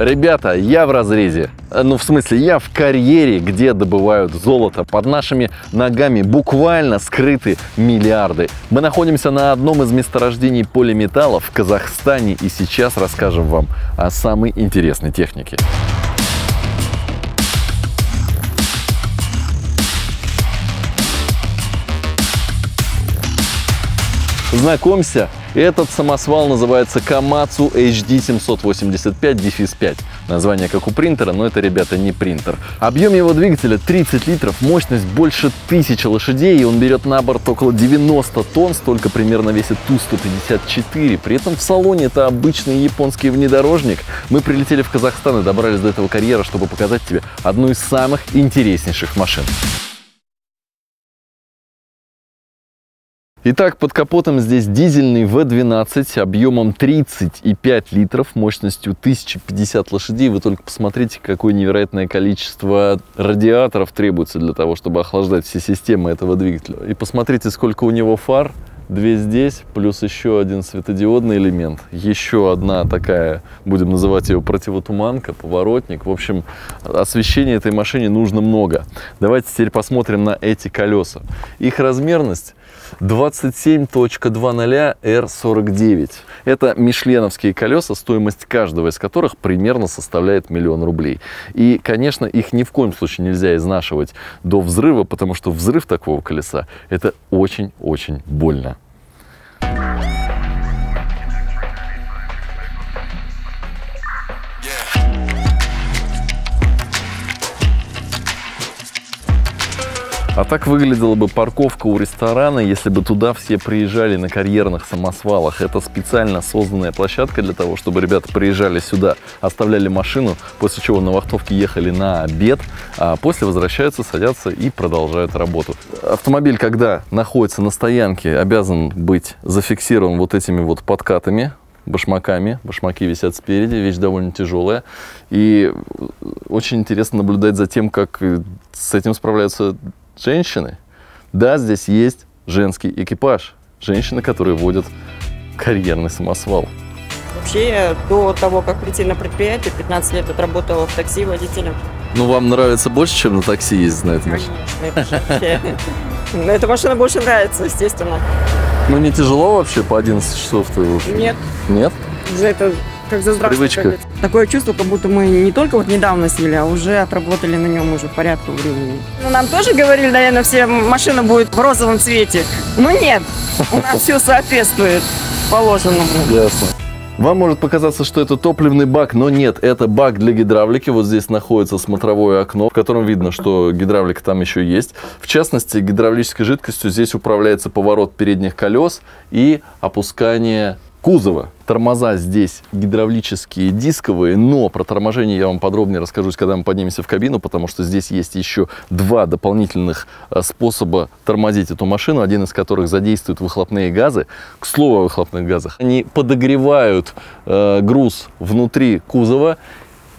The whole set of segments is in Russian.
Ребята, я в разрезе. Ну, в смысле, я в карьере, где добывают золото. Под нашими ногами буквально скрыты миллиарды. Мы находимся на одном из месторождений полиметалла в Казахстане и сейчас расскажем вам о самой интересной технике. Знакомься, этот самосвал называется Komatsu HD 785-5. Название как у принтера, но это, ребята, не принтер. Объем его двигателя 30 литров, мощность больше 1000 лошадей, и он берет на борт около 90 тонн, столько примерно весит Ту-154. При этом в салоне это обычный японский внедорожник. Мы прилетели в Казахстан и добрались до этого карьера, чтобы показать тебе одну из самых интереснейших машин. Итак, под капотом здесь дизельный V12 объемом 35 литров, мощностью 1050 лошадей. Вы только посмотрите, какое невероятное количество радиаторов требуется для того, чтобы охлаждать все системы этого двигателя. И посмотрите, сколько у него фар. Две здесь, плюс еще один светодиодный элемент. Еще одна такая, будем называть ее противотуманка, поворотник. В общем, освещения этой машине нужно много. Давайте теперь посмотрим на эти колеса. Их размерность 27.20 R49. Это мишленовские колеса, стоимость каждого из которых примерно составляет миллион рублей. И, конечно, их ни в коем случае нельзя изнашивать до взрыва, потому что взрыв такого колеса – это очень-очень больно. А так выглядела бы парковка у ресторана, если бы туда все приезжали на карьерных самосвалах. Это специально созданная площадка для того, чтобы ребята приезжали сюда, оставляли машину, после чего на вахтовке ехали на обед, а после возвращаются, садятся и продолжают работу. Автомобиль, когда находится на стоянке, обязан быть зафиксирован вот этими вот подкатами, башмаками. Башмаки висят спереди, вещь довольно тяжелая. И очень интересно наблюдать за тем, как с этим справляются женщины. Да, здесь есть женский экипаж. Женщины, которые водят карьерный самосвал. Вообще, до того, как прийти на предприятие, 15 лет отработала в такси водителем. Ну, вам нравится больше, чем на такси ездить на этой машине? Конечно, эта машина больше нравится, естественно. Ну, не тяжело вообще по 11 часов-то? Нет. Нет? За это как за здравствуйте. Привычка. Такое чувство, как будто мы не только вот недавно сели, а уже отработали на нем уже порядку времени. Ну, нам тоже говорили, наверное, все машина будет в розовом цвете. Ну, нет, у нас все соответствует положенному. Ясно. Вам может показаться, что это топливный бак, но нет, это бак для гидравлики. Вот здесь находится смотровое окно, в котором видно, что гидравлика там еще есть. В частности, гидравлической жидкостью здесь управляется поворот передних колес и опускание кузова. Тормоза здесь гидравлические, дисковые, но про торможение я вам подробнее расскажу, когда мы поднимемся в кабину, потому что здесь есть еще два дополнительных э, способа тормозить эту машину, один из которых задействует выхлопные газы. К слову о выхлопных газах. Они подогревают э, груз внутри кузова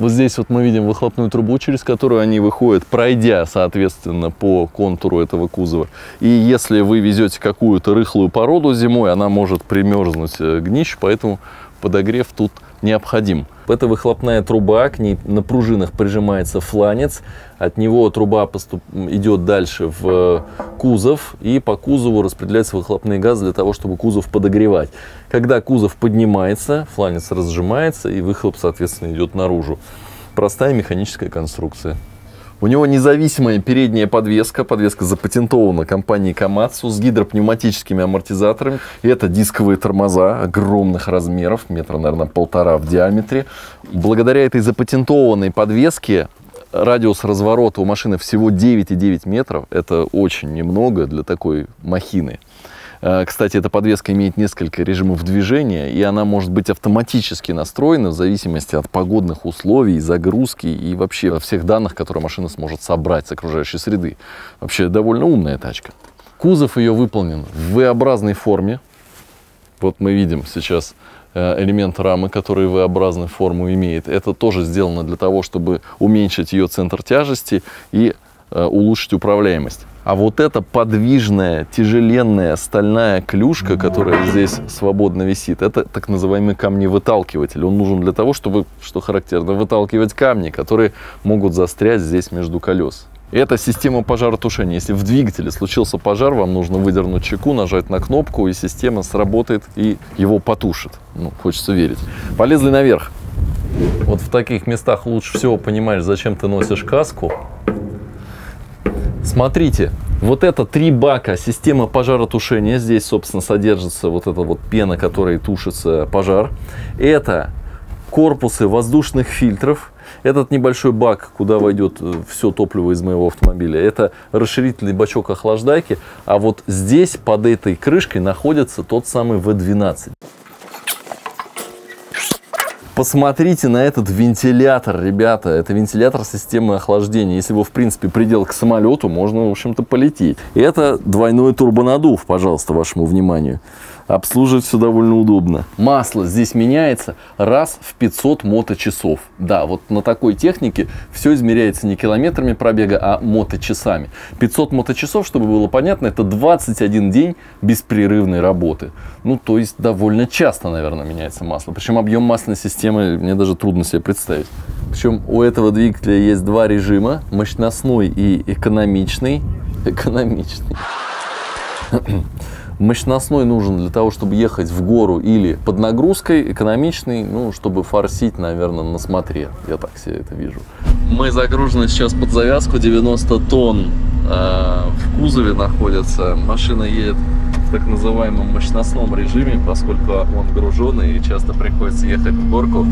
вот здесь вот мы видим выхлопную трубу, через которую они выходят, пройдя, соответственно, по контуру этого кузова. И если вы везете какую-то рыхлую породу зимой, она может примерзнуть э, к днищу, поэтому подогрев тут необходим. Это выхлопная труба, к ней на пружинах прижимается фланец, от него труба поступ... идет дальше в э, кузов, и по кузову распределяется выхлопный газ для того, чтобы кузов подогревать. Когда кузов поднимается, фланец разжимается, и выхлоп, соответственно, идет наружу. Простая механическая конструкция. У него независимая передняя подвеска. Подвеска запатентована компанией Komatsu с гидропневматическими амортизаторами. И это дисковые тормоза огромных размеров, метра, наверное, полтора в диаметре. Благодаря этой запатентованной подвеске радиус разворота у машины всего 9,9 метров. Это очень немного для такой махины. Э, кстати, эта подвеска имеет несколько режимов движения, и она может быть автоматически настроена в зависимости от погодных условий, загрузки и вообще всех данных, которые машина сможет собрать с окружающей среды. Вообще довольно умная тачка. Кузов ее выполнен в V-образной форме. Вот мы видим сейчас э, элемент рамы, который V-образную форму имеет. Это тоже сделано для того, чтобы уменьшить ее центр тяжести и э, улучшить управляемость. А вот эта подвижная, тяжеленная стальная клюшка, которая здесь свободно висит, это так называемый камневыталкиватель. Он нужен для того, чтобы, что характерно, выталкивать камни, которые могут застрять здесь между колес. Это система пожаротушения. Если в двигателе случился пожар, вам нужно выдернуть чеку, нажать на кнопку, и система сработает и его потушит. Ну, хочется верить. Полезли наверх. Вот в таких местах лучше всего понимаешь, зачем ты носишь каску. Смотрите, вот это три бака системы пожаротушения. Здесь, собственно, содержится вот эта вот пена, которой тушится пожар. Это корпусы воздушных фильтров. Этот небольшой бак, куда войдет э, все топливо из моего автомобиля, это расширительный бачок охлаждайки. А вот здесь, под этой крышкой, находится тот самый V12. Посмотрите на этот вентилятор, ребята. Это вентилятор системы охлаждения. Если его, в принципе, придел к самолету, можно, в общем-то, полететь. Это двойной турбонадув, пожалуйста, вашему вниманию. Обслуживать все довольно удобно. Масло здесь меняется раз в 500 моточасов. Да, вот на такой технике все измеряется не километрами пробега, а моточасами. 500 моточасов, чтобы было понятно, это 21 день беспрерывной работы. Ну, то есть довольно часто, наверное, меняется масло. Причем объем масляной системы мне даже трудно себе представить. Причем у этого двигателя есть два режима, мощностной и экономичный. Экономичный. Мощностной нужен для того, чтобы ехать в гору или под нагрузкой, экономичный, ну, чтобы форсить, наверное, на смотре. Я так себе это вижу. Мы загружены сейчас под завязку, 90 тонн э, в кузове находится. Машина едет в так называемом мощностном режиме, поскольку он груженный и часто приходится ехать в горку.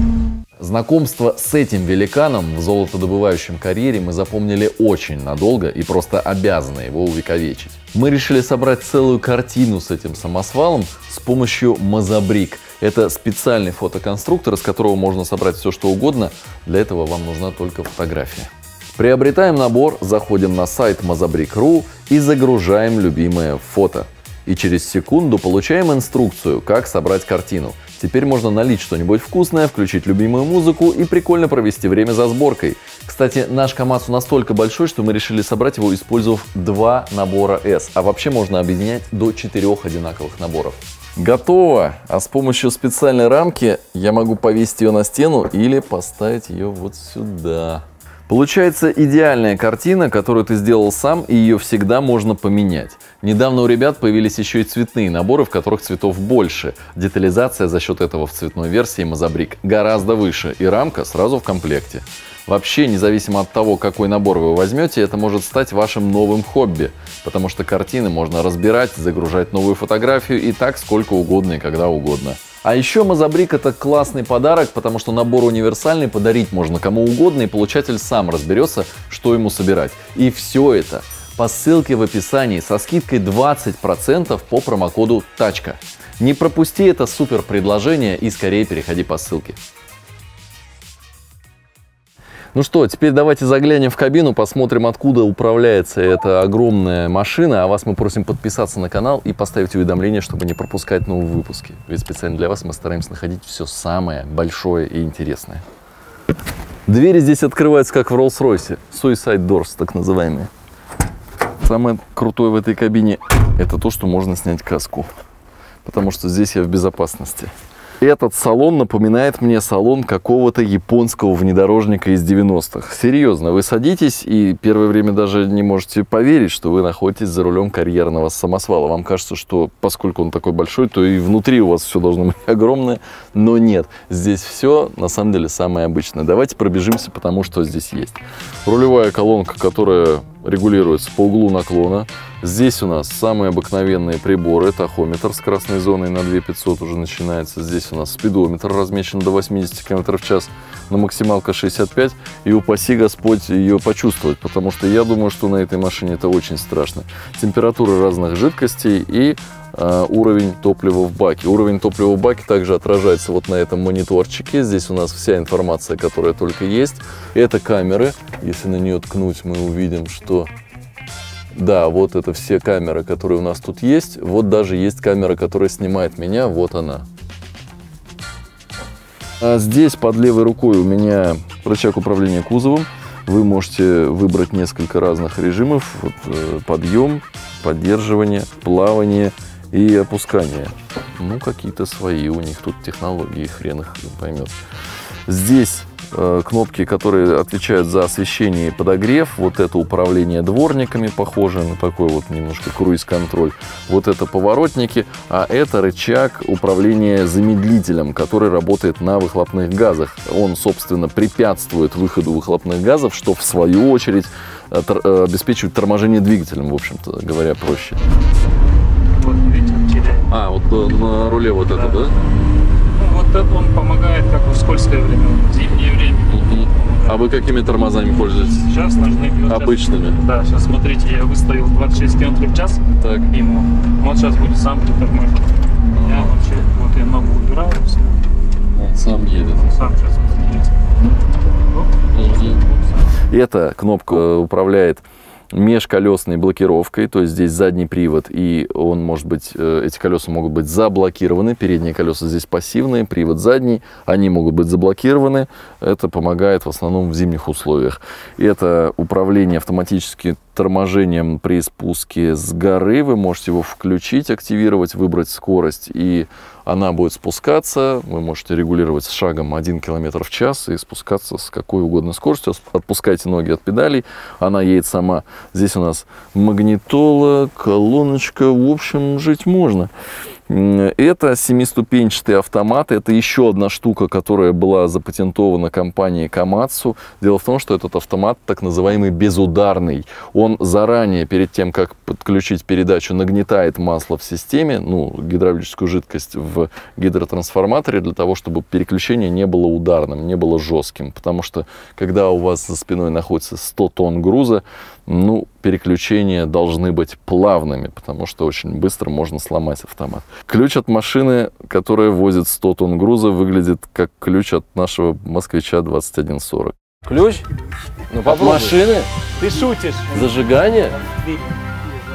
Знакомство с этим великаном в золотодобывающем карьере мы запомнили очень надолго и просто обязаны его увековечить. Мы решили собрать целую картину с этим самосвалом с помощью Мазабрик. Это специальный фотоконструктор, из которого можно собрать все что угодно. Для этого вам нужна только фотография. Приобретаем набор, заходим на сайт Mazabrik.ru и загружаем любимое фото. И через секунду получаем инструкцию, как собрать картину – Теперь можно налить что-нибудь вкусное, включить любимую музыку и прикольно провести время за сборкой. Кстати, наш Камацу настолько большой, что мы решили собрать его, использовав два набора S. А вообще можно объединять до четырех одинаковых наборов. Готово! А с помощью специальной рамки я могу повесить ее на стену или поставить ее вот сюда. Получается идеальная картина, которую ты сделал сам, и ее всегда можно поменять. Недавно у ребят появились еще и цветные наборы, в которых цветов больше. Детализация за счет этого в цветной версии Мазабрик гораздо выше, и рамка сразу в комплекте. Вообще, независимо от того, какой набор вы возьмете, это может стать вашим новым хобби, потому что картины можно разбирать, загружать новую фотографию и так сколько угодно и когда угодно. А еще Мазабрик это классный подарок, потому что набор универсальный, подарить можно кому угодно, и получатель сам разберется, что ему собирать. И все это по ссылке в описании со скидкой 20% по промокоду ТАЧКА. Не пропусти это супер предложение и скорее переходи по ссылке. Ну что, теперь давайте заглянем в кабину, посмотрим, откуда управляется эта огромная машина. А вас мы просим подписаться на канал и поставить уведомления, чтобы не пропускать новые выпуски. Ведь специально для вас мы стараемся находить все самое большое и интересное. Двери здесь открываются, как в Rolls-Royce. Suicide Doors, так называемые. Самое крутое в этой кабине – это то, что можно снять каску. Потому что здесь я в безопасности. Этот салон напоминает мне салон какого-то японского внедорожника из 90-х. Серьезно, вы садитесь и первое время даже не можете поверить, что вы находитесь за рулем карьерного самосвала. Вам кажется, что поскольку он такой большой, то и внутри у вас все должно быть огромное. Но нет, здесь все на самом деле самое обычное. Давайте пробежимся потому что здесь есть. Рулевая колонка, которая регулируется по углу наклона. Здесь у нас самые обыкновенные приборы. Тахометр с красной зоной на 2500 уже начинается. Здесь у нас спидометр размещен до 80 км в час. На максималка 65. И упаси Господь ее почувствовать, потому что я думаю, что на этой машине это очень страшно. Температуры разных жидкостей и уровень топлива в баке. Уровень топлива в баке также отражается вот на этом мониторчике. Здесь у нас вся информация, которая только есть. Это камеры. Если на нее ткнуть, мы увидим, что да, вот это все камеры, которые у нас тут есть. Вот даже есть камера, которая снимает меня. Вот она. А здесь под левой рукой у меня рычаг управления кузовом. Вы можете выбрать несколько разных режимов. Вот, э, подъем, поддерживание, плавание и опускание. Ну, какие-то свои у них тут технологии, хрен их поймет. Здесь э, кнопки, которые отвечают за освещение и подогрев. Вот это управление дворниками, похоже на такой вот немножко круиз-контроль. Вот это поворотники, а это рычаг управления замедлителем, который работает на выхлопных газах. Он, собственно, препятствует выходу выхлопных газов, что в свою очередь э, э, обеспечивает торможение двигателем, в общем-то говоря, проще. А, на руле вот это, да? Ну, вот это он помогает, как в скользкое время, в зимнее время. А вы какими тормозами пользуетесь? Сейчас нужны... вот сейчас- Обычными. да, сейчас смотрите, я выставил 26 км в час Так. ему. Вот сейчас будет сам притормаживать. Я вообще, вот я ногу убираю, все, Он сам едет. сам сейчас смотрите. Оп, Эта кнопка э, управляет межколесной блокировкой, то есть здесь задний привод, и он может быть, э, эти колеса могут быть заблокированы, передние колеса здесь пассивные, привод задний, они могут быть заблокированы, это помогает в основном в зимних условиях. Это управление автоматически торможением при спуске с горы, вы можете его включить, активировать, выбрать скорость, и она будет спускаться, вы можете регулировать с шагом 1 км в час и спускаться с какой угодно скоростью. Отпускайте ноги от педалей, она едет сама. Здесь у нас магнитола, колоночка, в общем, жить можно. Это семиступенчатый автомат. Это еще одна штука, которая была запатентована компанией Komatsu. Дело в том, что этот автомат так называемый безударный. Он заранее, перед тем, как подключить передачу, нагнетает масло в системе, ну, гидравлическую жидкость в гидротрансформаторе, для того, чтобы переключение не было ударным, не было жестким. Потому что, когда у вас за спиной находится 100 тонн груза, ну, переключения должны быть плавными, потому что очень быстро можно сломать автомат. Ключ от машины, которая возит 100 тонн груза, выглядит как ключ от нашего москвича 2140. Ключ? Ну От машины? Ты шутишь? Зажигание?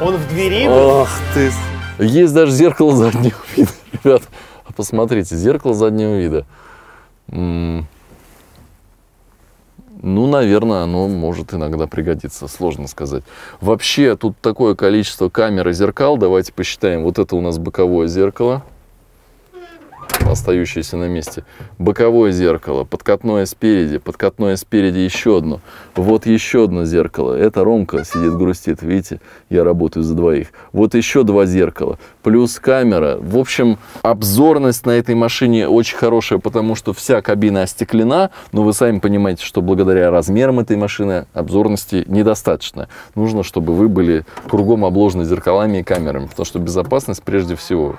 Он в двери был? Ах ты! Есть даже зеркало заднего вида, ребят. Посмотрите, зеркало заднего вида. М, Ну, наверное, оно может иногда пригодиться, сложно сказать. Вообще, тут такое количество камер и зеркал. Давайте посчитаем. Вот это у нас боковое зеркало, остающееся на месте. Боковое зеркало, подкатное спереди, подкатное спереди еще одно. Вот еще одно зеркало. Это Ромка сидит, грустит. Видите, я работаю за двоих. Вот еще два зеркала. Плюс камера. В общем, обзорность на этой машине очень хорошая, потому что вся кабина остеклена. Но вы сами понимаете, что благодаря размерам этой машины обзорности недостаточно. Нужно, чтобы вы были кругом обложены зеркалами и камерами, потому что безопасность прежде всего.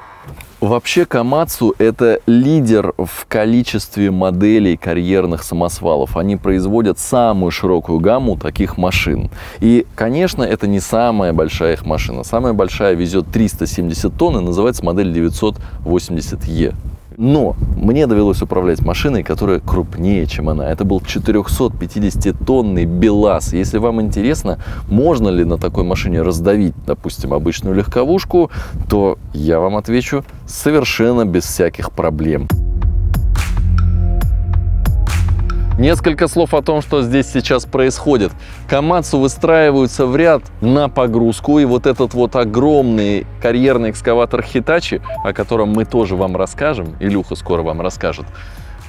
Вообще Komatsu это лидер в количестве моделей карьерных самосвалов. Они производят самую широкую гамму таких машин. И, конечно, это не самая большая их машина. Самая большая везет 370 тонн и называется модель 980E. Но мне довелось управлять машиной, которая крупнее, чем она. Это был 450-тонный БелАЗ. Если вам интересно, можно ли на такой машине раздавить, допустим, обычную легковушку, то я вам отвечу совершенно без всяких проблем. Несколько слов о том, что здесь сейчас происходит. Камацу выстраиваются в ряд на погрузку, и вот этот вот огромный карьерный экскаватор Хитачи, о котором мы тоже вам расскажем, Илюха скоро вам расскажет,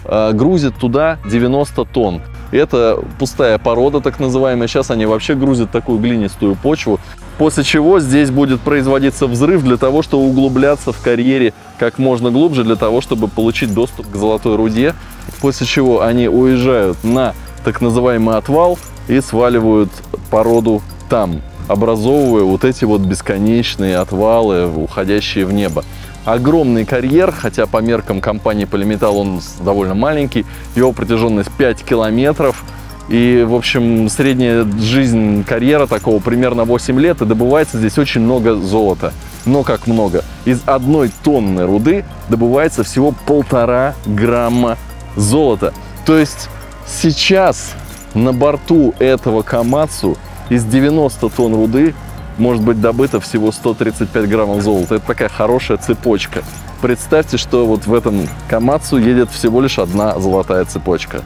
э, грузит туда 90 тонн. Это пустая порода, так называемая. Сейчас они вообще грузят такую глинистую почву. После чего здесь будет производиться взрыв для того, чтобы углубляться в карьере как можно глубже, для того, чтобы получить доступ к золотой руде. После чего они уезжают на так называемый отвал и сваливают породу там, образовывая вот эти вот бесконечные отвалы, уходящие в небо. Огромный карьер, хотя по меркам компании Полиметалл он довольно маленький, его протяженность 5 километров. И, в общем, средняя жизнь карьера такого примерно 8 лет, и добывается здесь очень много золота. Но как много? Из одной тонны руды добывается всего полтора грамма золота. То есть сейчас на борту этого Камацу из 90 тонн руды может быть добыто всего 135 граммов золота. Это такая хорошая цепочка. Представьте, что вот в этом Камацу едет всего лишь одна золотая цепочка.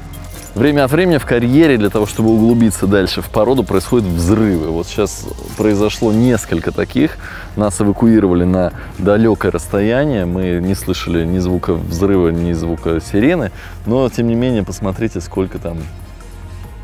Время от времени в карьере для того, чтобы углубиться дальше в породу, происходят взрывы. Вот сейчас произошло несколько таких. Нас эвакуировали на далекое расстояние. Мы не слышали ни звука взрыва, ни звука сирены. Но, тем не менее, посмотрите, сколько там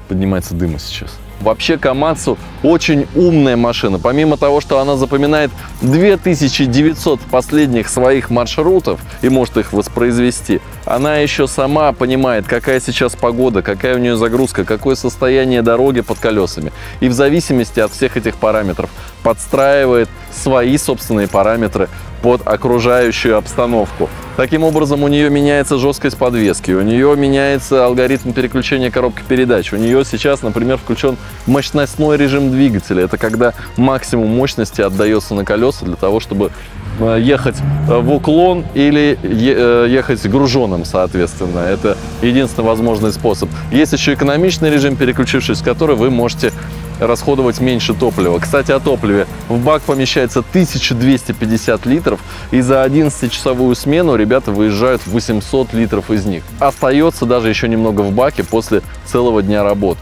поднимается дыма сейчас. Вообще Камацу очень умная машина. Помимо того, что она запоминает 2900 последних своих маршрутов и может их воспроизвести, она еще сама понимает, какая сейчас погода, какая у нее загрузка, какое состояние дороги под колесами. И в зависимости от всех этих параметров подстраивает свои собственные параметры под окружающую обстановку. Таким образом, у нее меняется жесткость подвески, у нее меняется алгоритм переключения коробки передач. У нее сейчас, например, включен мощностной режим двигателя. Это когда максимум мощности отдается на колеса для того, чтобы э, ехать э, в уклон или э, ехать груженным, соответственно. Это единственный возможный способ. Есть еще экономичный режим, переключившись в который вы можете расходовать меньше топлива. Кстати, о топливе. В бак помещается 1250 литров, и за 11-часовую смену ребята выезжают 800 литров из них. Остается даже еще немного в баке после целого дня работ.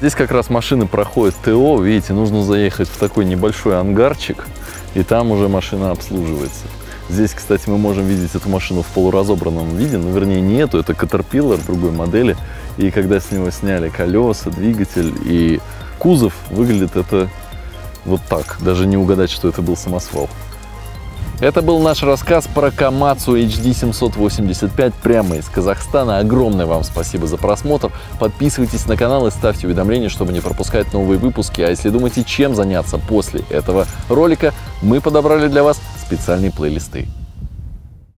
Здесь как раз машины проходят ТО, видите, нужно заехать в такой небольшой ангарчик, и там уже машина обслуживается. Здесь, кстати, мы можем видеть эту машину в полуразобранном виде, но вернее не эту, это Caterpillar другой модели. И когда с него сняли колеса, двигатель и кузов, выглядит это вот так. Даже не угадать, что это был самосвал. Это был наш рассказ про Камацу HD 785 прямо из Казахстана. Огромное вам спасибо за просмотр. Подписывайтесь на канал и ставьте уведомления, чтобы не пропускать новые выпуски. А если думаете, чем заняться после этого ролика, мы подобрали для вас специальные плейлисты.